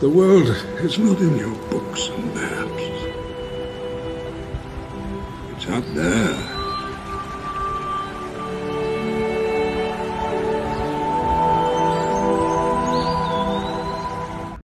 The world is not in your books and maps. It's out there